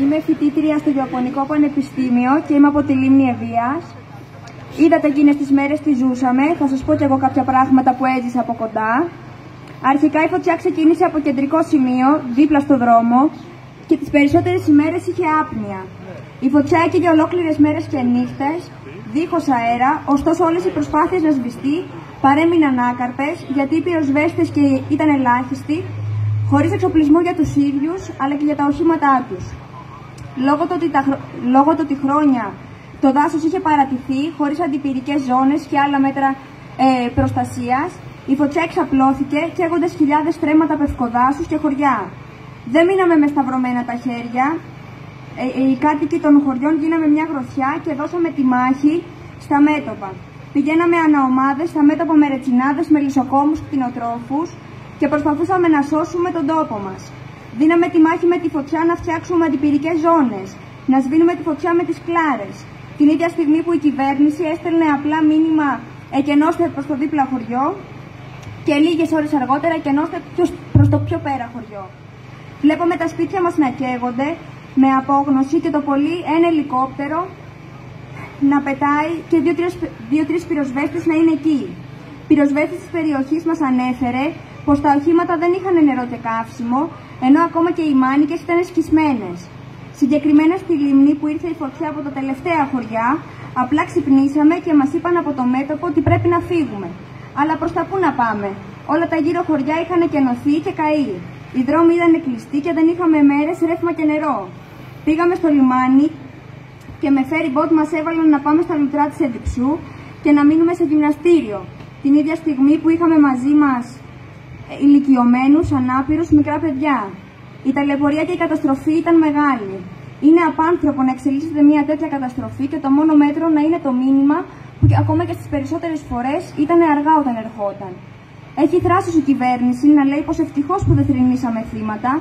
Είμαι φοιτήτρια στο Ιαπωνικό Πανεπιστήμιο και είμαι από τη Λίμνη Ευβίας. Είδατε εκείνες τις μέρες τι ζούσαμε. Θα σας πω και εγώ κάποια πράγματα που έζησα από κοντά. Αρχικά η φωτιά ξεκίνησε από κεντρικό σημείο, δίπλα στο δρόμο και τις περισσότερες ημέρες είχε άπνοια. Η φωτιά έκαιγε ολόκληρες μέρες και νύχτες, δίχως αέρα, ωστόσο όλες οι προσπάθειες να σβηστεί παρέμειναν άκαρπες γιατί οι πυροσβέστες και ήταν ελάχιστοι χωρίς εξοπλισμό για τους ίδιους, αλλά και για τα οχήματά τους. Λόγω του ότι, τα, λόγω του ότι χρόνια το δάσος είχε παρατηθεί, χωρίς αντιπυρικές ζώνες και άλλα μέτρα ε, προστασίας, η φωτιά εξαπλώθηκε και έχοντας χιλιάδες τρέματα πευκοδάσους και χωριά. Δεν μείναμε μες σταυρωμένα τα χέρια. Ε, ε, οι κάτοικοι των χωριών γίναμε μια γροθιά και δώσαμε τη μάχη στα μέτωπα. Πηγαίναμε αναομάδες στα μέτωπα με ρετσινάδες, με λισοκόμους, κτηνοτρόφους, και προσπαθούσαμε να σώσουμε τον τόπο μας. Δίναμε τη μάχη με τη φωτιά να φτιάξουμε αντιπυρικές ζώνες, να σβήνουμε τη φωτιά με τις κλάρες. Την ίδια στιγμή που η κυβέρνηση έστελνε απλά μήνυμα εκενώστε προς το δίπλα χωριό και λίγες ώρες αργότερα εκενώστε προς το πιο πέρα χωριό. Βλέπαμε τα σπίτια μας να καίγονται με απόγνωση και το πολύ ένα ελικόπτερο να πετάει και δύο-τρει πυροσβέστες να είναι εκεί. Πυροσβέστης της περιοχής μας ανέφερε πως τα οχήματα δεν είχαν νερό και καύσιμο, ενώ ακόμα και οι μάνικες ήταν σκισμένε. Συγκεκριμένα στη λίμνη που ήρθε η φωτιά από τα τελευταία χωριά, απλά ξυπνήσαμε και μας είπαν από το μέτωπο ότι πρέπει να φύγουμε. Αλλά προς τα πού να πάμε; Όλα τα γύρω χωριά είχαν κενωθεί και καεί. Οι δρόμοι ήταν κλειστοί και δεν είχαμε μέρες, ρεύμα και νερό. Πήγαμε στο λιμάνι και με φέρει μπότ μας έβαλαν να πάμε στα λουτρά της Εδιψού και να μείνουμε σε γυμναστήριο. Την ίδια στιγμή που είχαμε μαζί μας ηλικιωμένους, ανάπηρους, μικρά παιδιά. Η ταλαιπωρία και η καταστροφή ήταν μεγάλη. Είναι απάνθρωπο να εξελίσσεται μια τέτοια καταστροφή και το μόνο μέτρο να είναι το μήνυμα που ακόμα και στις περισσότερες φορές ήταν αργά όταν ερχόταν. Έχει θράσο η κυβέρνηση να λέει πως ευτυχώς που δεν θρυνήσαμε θύματα.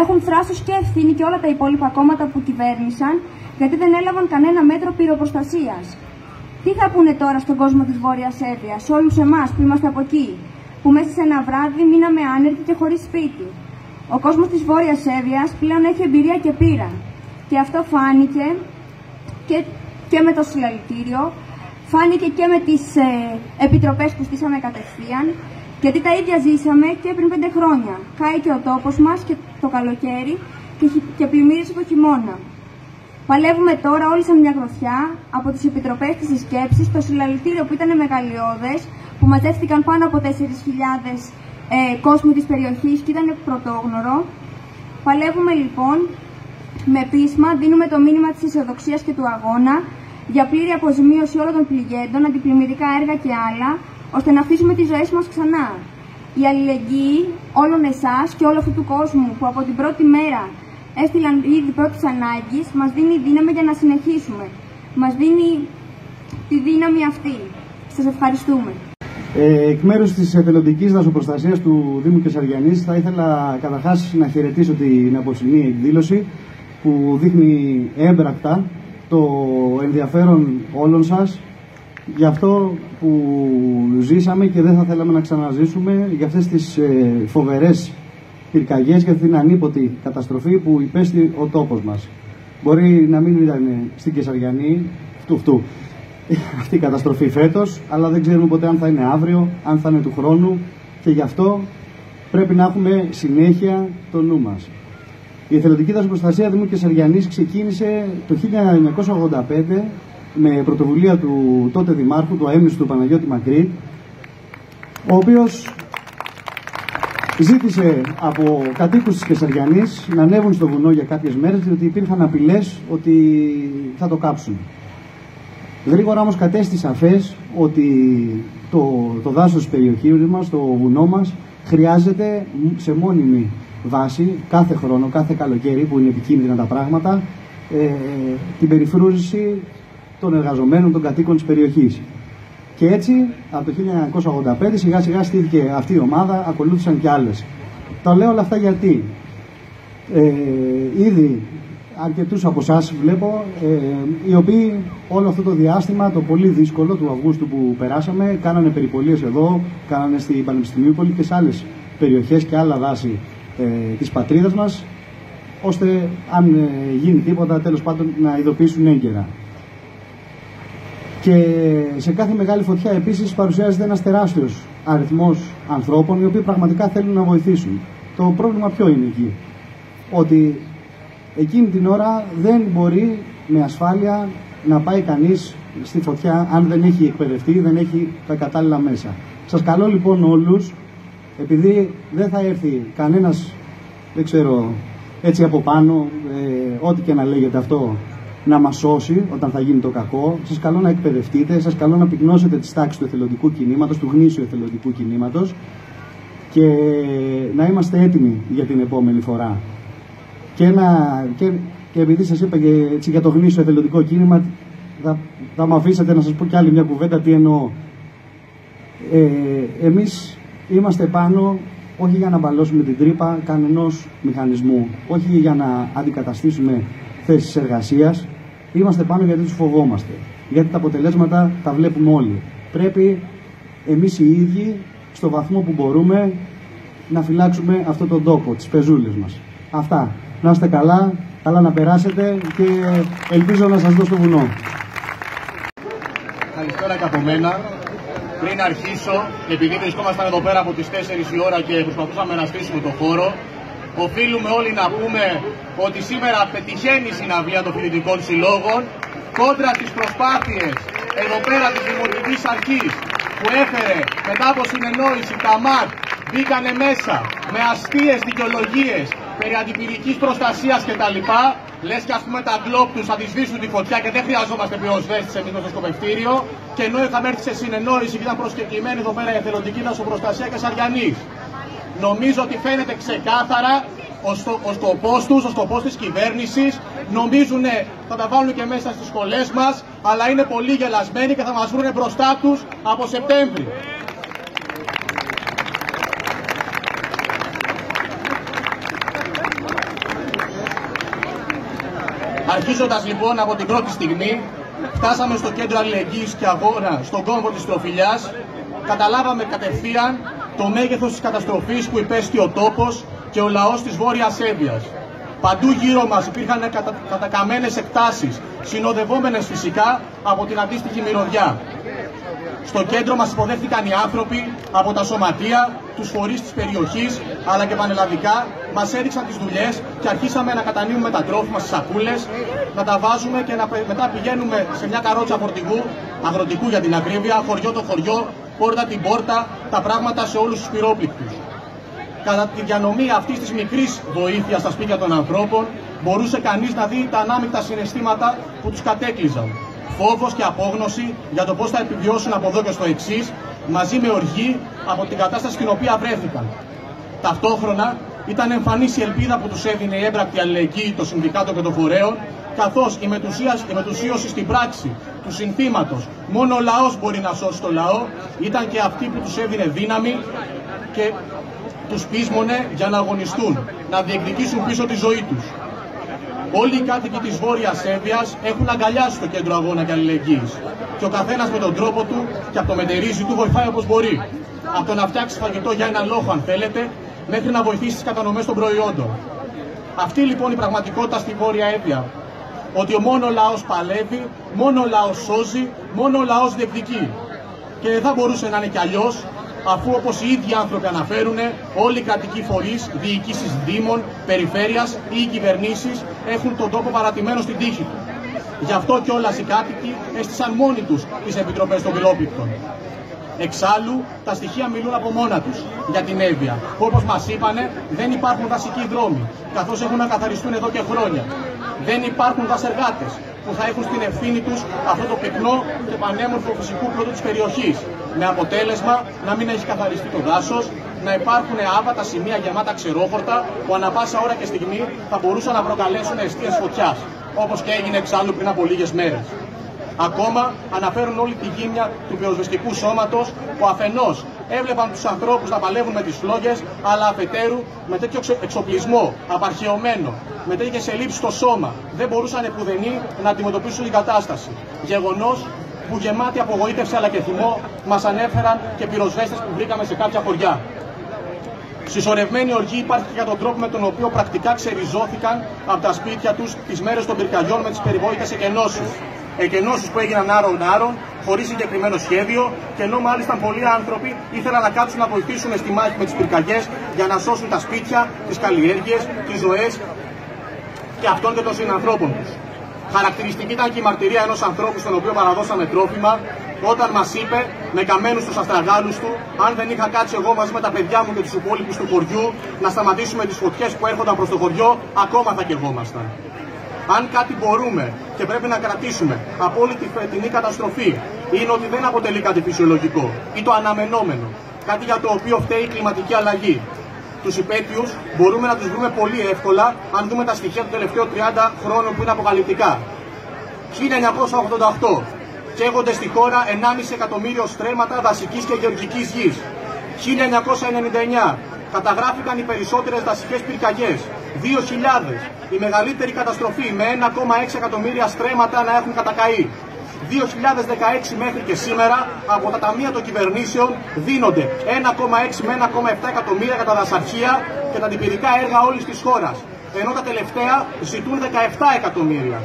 Έχουν θράσο και ευθύνη και όλα τα υπόλοιπα κόμματα που κυβέρνησαν γιατί δεν έλαβαν κανένα μέτρο πυροπροστασίας. Τι θα πούνε τώρα στον κόσμο της Βόρειας Εύβοιας, όλους εμάς που είμαστε από εκεί, που μέσα σε ένα βράδυ μείναμε άνεργοι και χωρίς σπίτι. Ο κόσμος της Βόρειας Εύβοιας πλέον έχει εμπειρία και πείρα. Και αυτό φάνηκε και, και με το συλλαλητήριο, φάνηκε και με τις ε, επιτροπές που στήσαμε κατευθείαν, γιατί τα ίδια ζήσαμε και πριν πέντε χρόνια. Κάει και ο τόπος μας και το καλοκαίρι και, και πλημμύρισε το χειμώνα. Παλεύουμε τώρα όλοι σαν μια γροθιά από τις επιτροπές της συσκέψης, το συλλαλητήριο που ήταν μεγαλειώδες, που μαζεύτηκαν πάνω από 4.000 ε, κόσμου της περιοχής και ήταν πρωτόγνωρο. Παλεύουμε λοιπόν με πείσμα, δίνουμε το μήνυμα της αισιοδοξίας και του αγώνα για πλήρη αποζημίωση όλων των πληγέντων, αντιπλημμυρικά έργα και άλλα, ώστε να αφήσουμε τις ζωές μας ξανά. Η αλληλεγγύη όλων εσάς και όλου αυτού του κόσμου που από την πρώτη μέρα έστειλαν ήδη πρώτης ανάγκης, μας δίνει δύναμη για να συνεχίσουμε. Μας δίνει τη δύναμη αυτή. Σας ευχαριστούμε. Ε, εκ μέρους της εθελοντικής δασοπροστασίας του Δήμου Κεσαριανής, θα ήθελα καταρχάς να χαιρετήσω την απόψινή εκδήλωση που δείχνει έμπρακτα το ενδιαφέρον όλων σας για αυτό που ζήσαμε και δεν θα θέλαμε να ξαναζήσουμε για αυτές τις ε, φοβερές πυρκαγιές και την ανίποτη καταστροφή που υπέστη ο τόπος μας. Μπορεί να μην ήταν στην Κεσαριανή, φτου φτου, αυτή η καταστροφή φέτος, αλλά δεν ξέρουμε ποτέ αν θα είναι αύριο, αν θα είναι του χρόνου και γι' αυτό πρέπει να έχουμε συνέχεια το νου μας. Η εθελοντική δασοπροστασία Δήμου Κεσαριανής ξεκίνησε το 1985 με πρωτοβουλία του τότε Δημάρχου, του αέμνηστου Παναγιώτη Μακρύ, ο οποίος ζήτησε από κατοίκους της Κεσαριανής να ανέβουν στο βουνό για κάποιες μέρες, διότι υπήρχαν απειλές ότι θα το κάψουν. Γρήγορα όμως κατέστη σαφές ότι το, το δάσος της περιοχής μας, το βουνό μας, χρειάζεται σε μόνιμη βάση κάθε χρόνο, κάθε καλοκαίρι που είναι επικίνδυνα τα πράγματα, ε, την περιφρούρηση των εργαζομένων, των κατοίκων της περιοχής. Και έτσι, από το 1985 σιγά σιγά στήθηκε αυτή η ομάδα, ακολούθησαν και άλλες. Τα λέω όλα αυτά γιατί ε, ήδη αρκετούς από εσάς βλέπω, ε, οι οποίοι όλο αυτό το διάστημα, το πολύ δύσκολο του Αυγούστου που περάσαμε, κάνανε περιπολίες εδώ, κάνανε στην Πανεπιστημίου και σε άλλες περιοχές και άλλα δάση ε, της πατρίδας μας ώστε αν ε, γίνει τίποτα τέλος πάντων να ειδοποιήσουν έγκαιρα. Και σε κάθε μεγάλη φωτιά επίσης παρουσιάζεται ένας τεράστιος αριθμός ανθρώπων οι οποίοι πραγματικά θέλουν να βοηθήσουν. Το πρόβλημα ποιο είναι εκεί; Ότι εκείνη την ώρα δεν μπορεί με ασφάλεια να πάει κανείς στη φωτιά αν δεν έχει εκπαιδευτεί, δεν έχει τα κατάλληλα μέσα. Σας καλώ λοιπόν όλους, επειδή δεν θα έρθει κανένας, δεν ξέρω, έτσι από πάνω, ε, ό,τι και να λέγεται αυτό, να μας σώσει όταν θα γίνει το κακό. Σας καλώ να εκπαιδευτείτε, σας καλώ να πυκνώσετε τις τάξεις του εθελοντικού κινήματος, του γνήσιου εθελοντικού κινήματος και να είμαστε έτοιμοι για την επόμενη φορά. Και, να, και, και επειδή σας είπα και έτσι, για το γνήσιο εθελοντικό κίνημα, θα, θα μου αφήσετε να σας πω κι άλλη μια κουβέντα τι εννοώ. Ε, εμείς είμαστε πάνω όχι για να μπαλώσουμε την τρύπα κανενός μηχανισμού, όχι για να αντικαταστήσουμε θέσεις εργασίας, είμαστε πάνω γιατί τους φοβόμαστε. Γιατί τα αποτελέσματα τα βλέπουμε όλοι. Πρέπει εμείς οι ίδιοι, στο βαθμό που μπορούμε, να φυλάξουμε αυτό τον τόπο, τις πεζούλες μας. Αυτά. Να είστε καλά, καλά να περάσετε και ελπίζω να σας δώσω το βουνό. Καλησπέρα και από μένα. Πριν αρχίσω, επειδή βρισκόμασταν εδώ πέρα από τις 4 η ώρα και προσπαθούσαμε να στήσουμε το χώρο, οφείλουμε όλοι να πούμε ότι σήμερα πετυχαίνει η συναυλία των φοιτητικών συλλόγων κόντρα στις προσπάθειες εδώ πέρα της Δημοτικής Αρχής που έφερε μετά από συνεννόηση τα ΜΑΤ μπήκανε μέσα με αστείες δικαιολογίες περί αντιπυρικής προστασίας κτλ. Λες και ας πούμε τα γκλόπ τους θα τη σβήσουν τη φωτιά και δεν χρειαζόμαστε πυροσβέστης εμείς στο σκοπευτήριο και ενώ είχαμε έρθει σε συνεννόηση και ήταν προσκεκλημένοι εδώ πέρα η εθελοντική νοσοπροστασία και Σαριανής. Νομίζω ότι φαίνεται ξεκάθαρα ο, στο, ο σκοπός τους, ο σκοπός της κυβέρνησης, νομίζουν θα τα βάλουν και μέσα στις σχολές μας, αλλά είναι πολύ γελασμένοι και θα μας βρουν μπροστά τους από Σεπτέμβρη. Αρχίζοντας λοιπόν από την πρώτη στιγμή, φτάσαμε στο κέντρο αλληλεγγύης και αγώνα στον κόμβο της Τροφιλιάς, καταλάβαμε κατευθείαν το μέγεθος της καταστροφής που υπέστη ο τόπος και ο λαός της Βόρειας Σέρβιας. Παντού γύρω μας υπήρχαν κατα... κατακαμένες εκτάσεις, συνοδευόμενες φυσικά από την αντίστοιχη μυρωδιά. Στο κέντρο μας υποδέχτηκαν οι άνθρωποι από τα σωματεία, τους φορείς της περιοχής, αλλά και πανελλαδικά, μας έδειξαν τις δουλειές και αρχίσαμε να κατανείμουμε τα τρόφιμα στις σακούλες, να τα βάζουμε και να... μετά πηγαίνουμε σε μια καρότσα φορτηγού, αγροτικού για την ακρίβεια, χωριό το χωριό, πόρτα την πόρτα, τα πράγματα σε όλους τους πυρόπληκτους. Κατά τη διανομή αυτής της μικρής βοήθειας στα σπίτια των ανθρώπων, μπορούσε κανείς να δει τα ανάμεικτα συναισθήματα που τους κατέκλυζαν. Φόβος και απόγνωση για το πώς θα επιβιώσουν από εδώ και στο εξής, μαζί με οργή από την κατάσταση στην οποία βρέθηκαν. Ταυτόχρονα ήταν εμφανής η ελπίδα που τους έδινε η έμπρακτη αλληλεγγύη των συνδικάτων και των φορέων, καθώς η, η μετουσίωση στην πράξη του συνθήματος μόνο ο λαός μπορεί να σώσει το λαό, ήταν και αυτή που τους έδινε δύναμη και τους πείσμονε για να αγωνιστούν, να διεκδικήσουν πίσω τη ζωή τους. Όλοι οι κάτοικοι της Βόρειας Σέρβιας έχουν αγκαλιάσει το κέντρο αγώνα και αλληλεγγύης και ο καθένας με τον τρόπο του και από το μετερίζει του βοηθάει όπως μπορεί. Από το να φτιάξεις φαγητό για έναν λόγο αν θέλετε, μέχρι να βοηθήσεις τις κατανομές των προϊόντων. Αυτή λοιπόν η πραγματικότητα στη Βόρεια Εύβοια. Ότι ο μόνο λαός παλεύει, μόνο ο λαός σώζει, μόνο ο λαός διεκδικεί. Και δεν θα μπορούσε να είναι κι αλλιώς αφού όπως οι ίδιοι άνθρωποι αναφέρουν, όλοι οι κρατικοί φορείς, διοικήσεις δήμων, περιφέρειας ή οι κυβερνήσεις έχουν τον τόπο παρατημένο στην τύχη του. Γι' αυτό και όλα οι κάτοικοι έστησαν μόνοι τους τις επιτροπές των πυλόπληκτων. Εξάλλου, τα στοιχεία μιλούν από μόνα τους για την Εύβοια. Που όπως μας είπανε, δεν υπάρχουν δασικοί δρόμοι, καθώς έχουν να καθαριστούν εδώ και χρόνια. Δεν υπάρχουν δασεργάτες που θα έχουν στην ευθύνη τους αυτό το πυκνό και πανέμορφο φυσικό πλούτο της περιοχής. Με αποτέλεσμα να μην έχει καθαριστεί το δάσος, να υπάρχουν άβατα σημεία γεμάτα ξερόχορτα που ανα πάσα ώρα και στιγμή θα μπορούσαν να προκαλέσουν αιστείες φωτιάς, όπως και έγινε εξάλλου πριν από λίγες μέρες. Ακόμα αναφέρουν όλη τη γύμνια του πυροσβεστικού σώματος που αφενός έβλεπαν τους ανθρώπους να παλεύουν με τις φλόγες, αλλά αφετέρου με τέτοιο εξοπλισμό, απαρχαιωμένο, με τέτοιε ελλείψει στο σώμα, δεν μπορούσαν επουδενή να αντιμετωπίσουν την κατάσταση. Γεγονός που γεμάτη απογοήτευση αλλά και θυμό μας ανέφεραν και πυροσβέστες που βρήκαμε σε κάποια χωριά. Συσσωρευμένη οργή υπάρχει και για τον τρόπο με τον οποίο πρακτικά ξεριζώθηκαν από τα σπίτια τους τις μέρες των πυρκαγιών με τις περιβόητες εκενώσεις. Εκενώσεις που έγιναν άρον-άρον, χωρίς συγκεκριμένο σχέδιο, και ενώ μάλιστα πολλοί άνθρωποι ήθελαν να κάτσουν να βοηθήσουν στη μάχη με τις πυρκαγιές για να σώσουν τα σπίτια, τις καλλιέργειες, τις ζωές και αυτών και των συνανθρώπων τους. Χαρακτηριστική ήταν και η μαρτυρία ενός ανθρώπου στον οποίο παραδώσαμε τρόφιμα, όταν μας είπε με καμένους τους αστραγάλους του, αν δεν είχα κάτσει εγώ μαζί με τα παιδιά μου και τους υπόλοιπους του χωριού να σταματήσουμε τις φωτιές που έρχονταν προς το χωριό, ακόμα θα κεγόμασταν. Αν κάτι μπορούμε και πρέπει να κρατήσουμε από όλη τη φετινή καταστροφή, είναι ότι δεν αποτελεί κάτι φυσιολογικό ή το αναμενόμενο. Κάτι για το οποίο φταίει η κλιματική αλλαγή. Τους υπέτειους μπορούμε να τους βρούμε πολύ εύκολα αν δούμε τα στοιχεία του τελευταίου 30 χρόνων που είναι αποκαλυπτικά. 1988 καίγονται στη χώρα 1,5 εκατομμύριο στρέμματα δασικής και γεωργικής γης. 1999 καταγράφηκαν οι περισσότερες δασικές πυρκαγιές. 2000 η μεγαλύτερη καταστροφή με 1,6 εκατομμύρια στρέμματα να έχουν κατακαεί. 2016 μέχρι και σήμερα από τα ταμεία των κυβερνήσεων δίνονται 1,6 με 1,7 εκατομμύρια κατά δασαρχία και τα αντιπηρικά έργα όλης της χώρας. Ενώ τα τελευταία ζητούν 17 εκατομμύρια.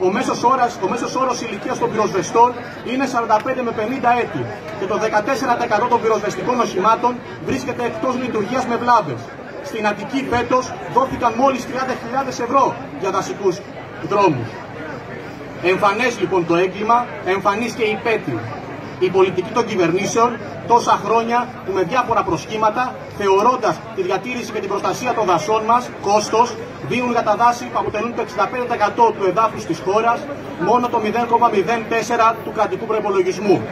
Ο μέσος, όρας, ο μέσος όρος ηλικίας των πυροσβεστών είναι 45 με 50 έτη και το 14% των πυροσβεστικών οχημάτων βρίσκεται εκτός λειτουργίας με βλάβες. Στην Αττική φέτος δόθηκαν μόλις 30.000 ευρώ για δασικούς δρόμους. Εμφανές λοιπόν το έγκλημα, εμφανής και η πέτρη. Η πολιτική των κυβερνήσεων τόσα χρόνια που με διάφορα προσχήματα, θεωρώντας τη διατήρηση και την προστασία των δασών μας κόστος, δίνουν για τα δάση που αποτελούν το 65% του εδάφους της χώρας, μόνο το 0,04% του κρατικού προπολογισμού.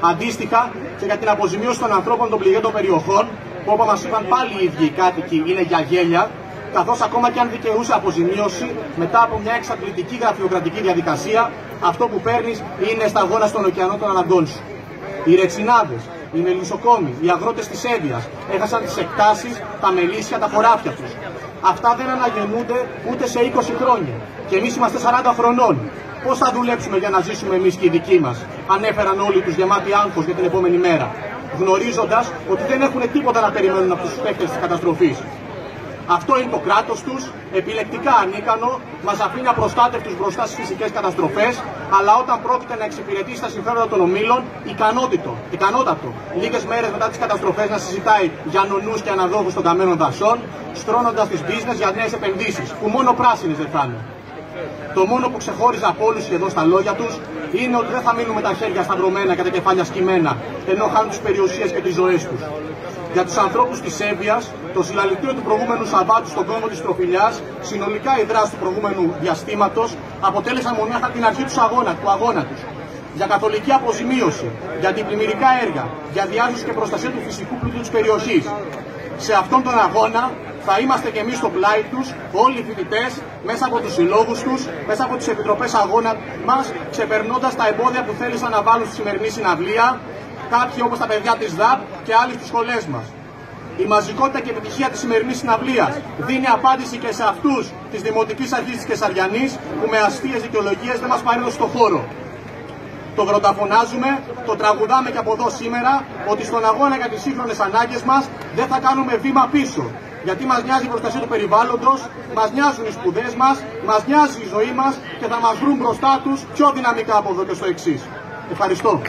Αντίστοιχα και για την αποζημίωση των ανθρώπων των πληγέντων περιοχών, που όπως μας είπαν πάλι οι ίδιοι οι κάτοικοι είναι για γέλια, καθώς ακόμα και αν δικαιούσε αποζημίωση, μετά από μια εξαντλητική γραφειοκρατική διαδικασία, αυτό που παίρνεις είναι σταγόνα στον ωκεανό των αναγκών σου. Οι ρετσινάδε, οι μελισσοκόμοι, οι αγρότες της Εύβοια έχασαν τις εκτάσεις, τα μελίσια, τα χωράφια τους. Αυτά δεν αναγεννούνται ούτε σε 20 χρόνια. Και εμείς είμαστε 40 χρονών. Πώς θα δουλέψουμε για να ζήσουμε εμείς και οι δικοί μας, ανέφεραν όλοι τους γεμάτοι άγχος για την επόμενη μέρα. Γνωρίζοντας ότι δεν έχουν τίποτα να περιμένουν από τους παίκτες της καταστροφής. Αυτό είναι το κράτος τους, επιλεκτικά ανίκανο, μας αφήνει απροστάτευτους μπροστά στις φυσικές καταστροφές, αλλά όταν πρόκειται να εξυπηρετήσει τα συμφέροντα των ομίλων, ικανότητο, ικανότατο. Λίγες μέρες μετά τις καταστροφές να συζητάει για νονούς και αναδόχους των καμένων δασών, στρώνοντας τις business για νέες επενδύσεις, που μόνο πράσινες δεν θα είναι. Το μόνο που ξεχώριζε από όλους εδώ στα λόγια τους είναι ότι δεν θα μείνουν με τα χέρια σταυρωμένα και τα κεφάλια σκυμμένα, ενώ χάνουν τις περιουσίες και τις ζωές τους. Για τους ανθρώπους της Εύβοια, το συλλαλητήριο του προηγούμενου Σαββάτου στον κόμμα της Τροφιλιάς, συνολικά οι δράσεις του προηγούμενου διαστήματος αποτέλεσαν μονάχα την αρχή του αγώνα, του αγώνα τους. Για καθολική αποζημίωση, για αντιπλημμυρικά έργα, για διάσωση και προστασία του φυσικού πλούτου της περιοχής. Σε αυτόν τον αγώνα θα είμαστε και εμείς στο πλάι τους, όλοι οι φοιτητές, μέσα από τους συλλόγους τους, μέσα από τις επιτροπές αγώνα μας, ξεπερνώντας τα εμπόδια που θέλησαν να βάλουν στη σημερινή συναυλία, κάποιοι όπως τα παιδιά της ΔΑΠ και άλλοι στις σχολές μας. Η μαζικότητα και επιτυχία της σημερινής συναυλίας δίνει απάντηση και σε αυτούς της Δημοτικής Αρχής της Κεσαριανής που με αστείες δικαιολογίες δεν μας παρέδωσαν στο χώρο. Το βρονταφωνάζουμε, το τραγουδάμε και από εδώ σήμερα ότι στον αγώνα για τις σύγχρονες ανάγκες μας δεν θα κάνουμε βήμα πίσω. Γιατί μας νοιάζει η προστασία του περιβάλλοντος, μας νοιάζουν οι σπουδές μας, μας νοιάζει η ζωή μας και θα μας βρουν μπροστά τους πιο δυναμικά από εδώ και στο εξής. Ευχαριστώ.